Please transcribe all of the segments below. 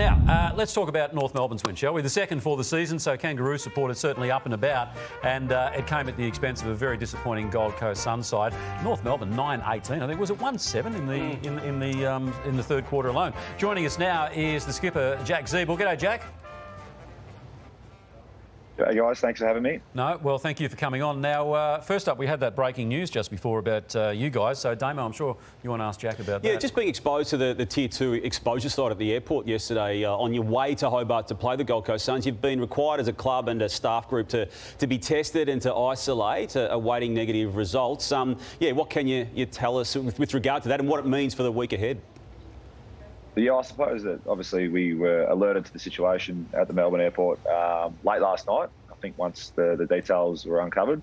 Now, uh, let's talk about North Melbourne's win, shall we? The second for the season, so Kangaroo support is certainly up and about, and uh, it came at the expense of a very disappointing Gold Coast Sun side. North Melbourne 9-18, I think. Was it 1-7 in the in, in the um, in the third quarter alone? Joining us now is the skipper Jack Ziebell. G'day, Jack. Hey guys, thanks for having me. No, well, thank you for coming on. Now, uh, first up, we had that breaking news just before about uh, you guys. So, Damo, I'm sure you want to ask Jack about yeah, that. Yeah, just being exposed to the, the Tier 2 exposure side at the airport yesterday uh, on your way to Hobart to play the Gold Coast Suns. You've been required as a club and a staff group to, to be tested and to isolate, uh, awaiting negative results. Um, yeah, what can you, you tell us with, with regard to that and what it means for the week ahead? Yeah, I suppose that obviously we were alerted to the situation at the Melbourne airport um, late last night. Think once the, the details were uncovered.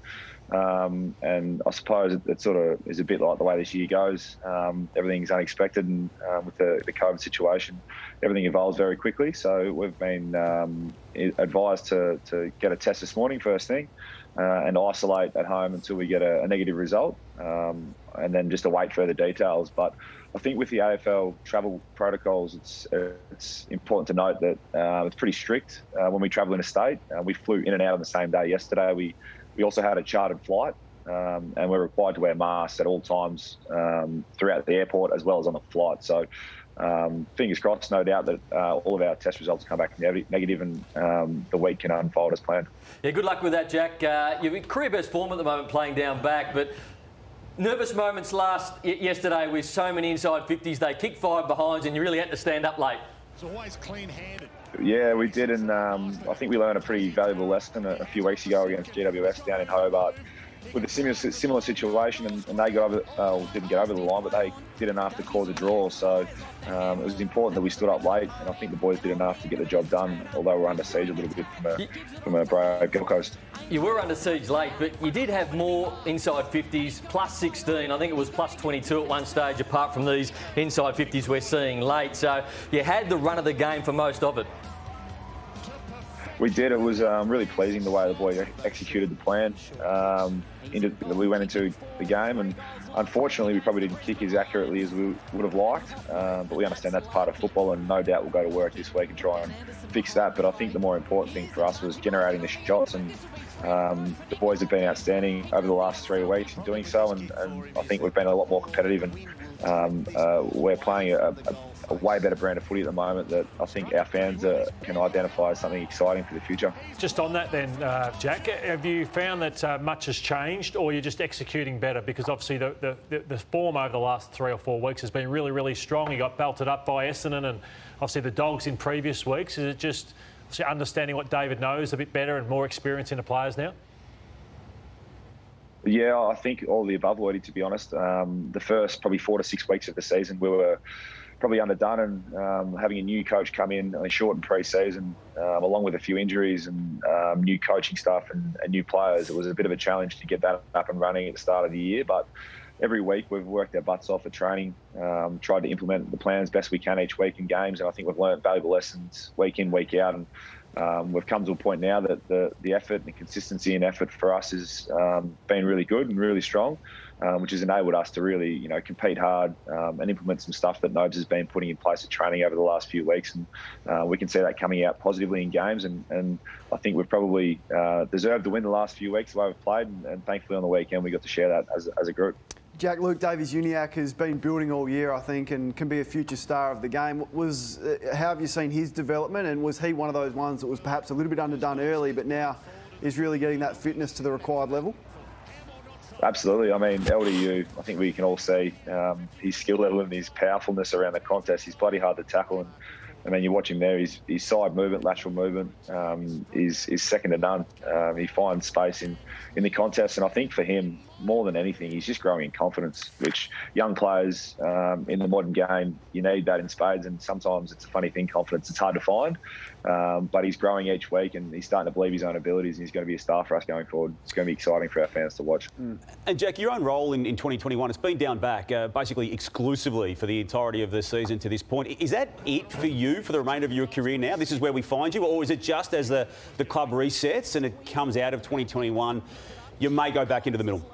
Um, and I suppose it, it, sort of is a bit like the way this year goes. Um, everything's unexpected, and um, with the, the, COVID situation, everything evolves very quickly. So we've been um, advised to, to get a test this morning, first thing, uh, and isolate at home until we get a, a negative result, um, and then just await further details. But I think with the AFL travel protocols, it's uh, it's important to note that uh, it's pretty strict uh, when we travel in a state. Uh, we flew in and out on the same day yesterday. We we also had a chartered flight, um, and we're required to wear masks at all times um, throughout the airport as well as on the flight. So. Um, fingers crossed, no doubt that uh, all of our test results come back negative and um, the week can unfold as planned. Yeah, good luck with that, Jack. Uh, you're in career best form at the moment playing down back, but nervous moments last yesterday with so many inside 50s. They kicked five behinds and you really had to stand up late. It's always clean-handed. Yeah, we did, and um, I think we learned a pretty valuable lesson a, a, few weeks ago against GWS down in Hobart with a similar, similar situation, and, and they got over, uh, didn't get over the line, but they did enough to cause a draw. So um, it was important that we stood up late, and I think the boys did enough to get the job done. Although we're under siege a little bit from a, from a brave Gold Coast. You were under siege late, but you did have more inside 50s, plus 16. I think it was plus 22 at one stage, apart from these inside 50s we're seeing late. So you had the run of the game for most of it. We did. It was um, really pleasing the way the boy executed the plan. Um, into, we went into the game, and unfortunately, we probably didn't kick as accurately as we would have liked. Uh, but we understand that's part of football, and no doubt we'll go to work this week and try and fix that. But I think the more important thing for us was generating the shots, and um, the boys have been outstanding over the last three weeks in doing so, and, and I think we've been a lot more competitive, and um, uh, we're playing a, a a way better brand of footy at the moment that I think our fans uh, can identify as something exciting for the future. Just on that then, uh, Jack, have you found that uh, much has changed or you're just executing better? Because obviously the, the, the, form over the last three or four weeks has been really, really strong. You got belted up by Essendon and obviously the Dogs in previous weeks. Is it just understanding what David knows a bit better and more experience in the players now? Yeah, I think all the above, Lloydie, to be honest. Um, the first probably four to six weeks of the season, we were probably underdone, and um, having a new coach come in a shortened pre-season, um, along with a few injuries and um, new coaching staff and, and, new players, it was a bit of a challenge to get that up and running at the start of the year. But every week we've worked our butts off at training, um, tried to implement the plans best we can each week in games, and I think we've learned valuable lessons week in, week out, and um, we've come to a point now that the, the effort and the consistency and effort for us has um, been really good and really strong um, which has enabled us to really, you know, compete hard um, and implement some stuff that Nobes has been putting in place at training over the last few weeks, and uh, we can see that coming out positively in games. And, and I think we've probably uh, deserved to win the last few weeks the way we've played, and, and thankfully on the weekend we got to share that as, as a group. Jack Luke Davies Uniacke has been building all year, I think, and can be a future star of the game. Was uh, how have you seen his development, and was he one of those ones that was perhaps a little bit underdone early, but now is really getting that fitness to the required level? Absolutely. I mean, LDU, I think we can all see um, his skill level and his powerfulness around the contest. He's bloody hard to tackle. And I mean, you watch him there, his, his side movement, lateral movement um, is, is second to none. Um, he finds space in, in the contest. And I think for him, more than anything, he's just growing in confidence, which young players um, in the modern game, you need that in spades. And sometimes it's a funny thing, confidence, it's hard to find. Um, but he's growing each week and he's starting to believe his own abilities and he's going to be a star for us going forward. It's going to be exciting for our fans to watch. Mm. And Jack, your own role in, in 2021 has been down back uh, basically exclusively for the entirety of the season to this point. Is that it for you for the remainder of your career now? This is where we find you? Or is it just as the, the club resets and it comes out of 2021, you may go back into the middle?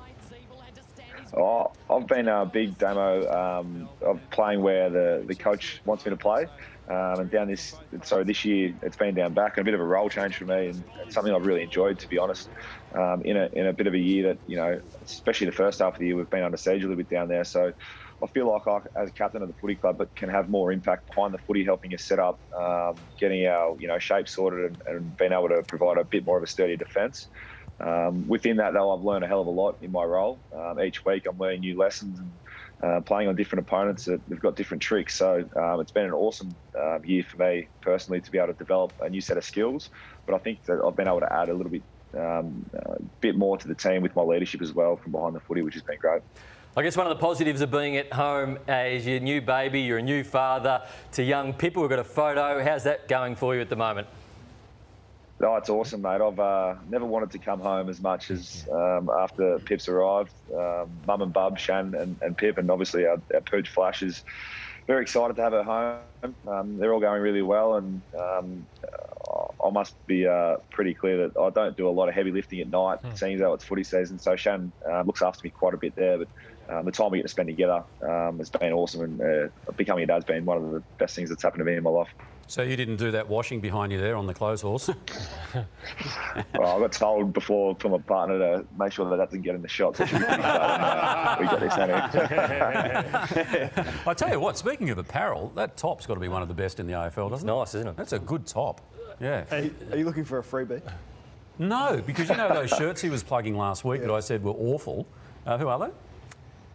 Oh, I've been a big demo um, of playing where the, the coach wants me to play. Um, and down this, so this year it's been down back and a bit of a role change for me, and, something I've really enjoyed, to be honest. Um, in a in a bit of a year that you know, especially the first half of the year, we've been under siege a little bit down there. So I feel like I, as captain of the footy club, but can have more impact behind the footy, helping us set up, um, getting our you know shape sorted, and, and being able to provide a bit more of a sturdy defence. Um, within that, though, I've learned a hell of a lot in my role. Um, each week, I'm learning new lessons and uh, playing on different opponents that have got different tricks. So um, it's been an awesome uh, year for me personally to be able to develop a new set of skills. But I think that I've been able to add a little bit, um, bit more to the team with my leadership as well from behind the footy, which has been great. I guess one of the positives of being at home as your new baby, you're a new father to young people. We've got a photo. How's that going for you at the moment? Oh, it's awesome, mate. I've uh, never wanted to come home as much as um, after Pip's arrived. Um, Mum and Bub, Shan and, and Pip, and obviously our, our Pooch Flash is very excited to have her home. Um, they're all going really well, and um, I must be uh, pretty clear that I don't do a lot of heavy lifting at night, mm. seeing as though it's footy season. So Shan uh, looks after me quite a bit there, but um, the time we get to spend together um, has been awesome, and uh, becoming a dad's been one of the best things that's happened to me in my life. So you didn't do that washing behind you there on the clothes horse? well, I got told before from a partner to make sure that that doesn't get in the shot. So we got this I tell you what, speaking of apparel, that top's got to be one of the best in the AFL, doesn't it's it? Nice, isn't it? That's a good top. Yeah. Are you, are you looking for a freebie? No, because you know those shirts he was plugging last week yeah. that I said were awful. Uh, who are they?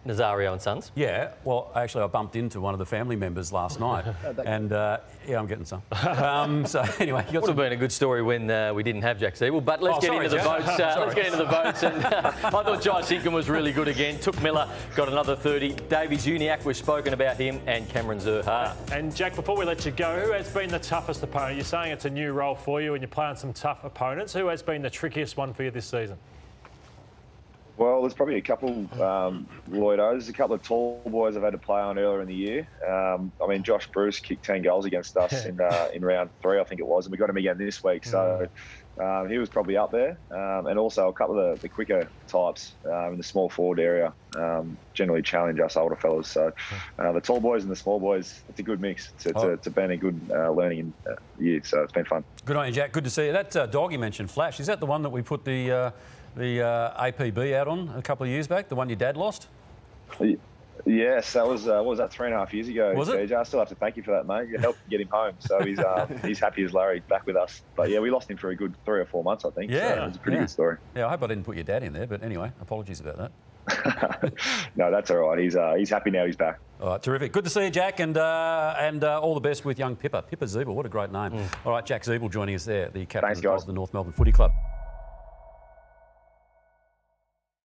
Nazario and Sons? Yeah, well, actually, I bumped into one of the family members last night, and uh, yeah, I'm getting some. Um, so anyway, would have been a good story when uh, we didn't have Jack Ziebell. But let's oh, get sorry, into the votes. Uh, let's get into the votes. And uh, I thought Jy Simpkin was really good again. Took Miller got another 30. Davies Uniacke, we've spoken about him, and Cameron Zurhaar. And Jack, before we let you go, who has been the toughest opponent? You're saying it's a new role for you, and you're playing some tough opponents. Who has been the trickiest one for you this season? Well, there's probably a couple um, Lloydos, a couple of tall boys I've had to play on earlier in the year. Um, I mean, Josh Bruce kicked 10 goals against us in uh, in round three, I think it was, and we got him again this week. So um, he was probably up there. Um, and also a couple of the, the quicker types um, in the small forward area um, generally challenge us older fellas. So uh, the tall boys and the small boys, it's a good mix. It's, it's, oh. a, it's been a good uh, learning uh, year, so it's been fun. Good on you, Jack. Good to see you. That uh, dog you mentioned, Flash, is that the one that we put the uh, the uh, APB out on a couple of years back, the one your dad lost? Yes, that was uh, what was that three and a half years ago. Was it? I still have to thank you for that, mate. You helped get him home, so he's uh, he's happy as Larry back with us. But yeah, we lost him for a good three or four months, I think. Yeah, so it was a pretty yeah. good story. Yeah, I hope I didn't put your dad in there, but anyway, apologies about that. no, that's all right. He's uh, he's happy now. He's back. All right, terrific. Good to see you, Jack, and uh, and uh, all the best with young Pippa. Pippa Ziebell, what a great name. Mm. All right, Jack Ziebell joining us there, the captain Thanks, of the North Melbourne Footy Club.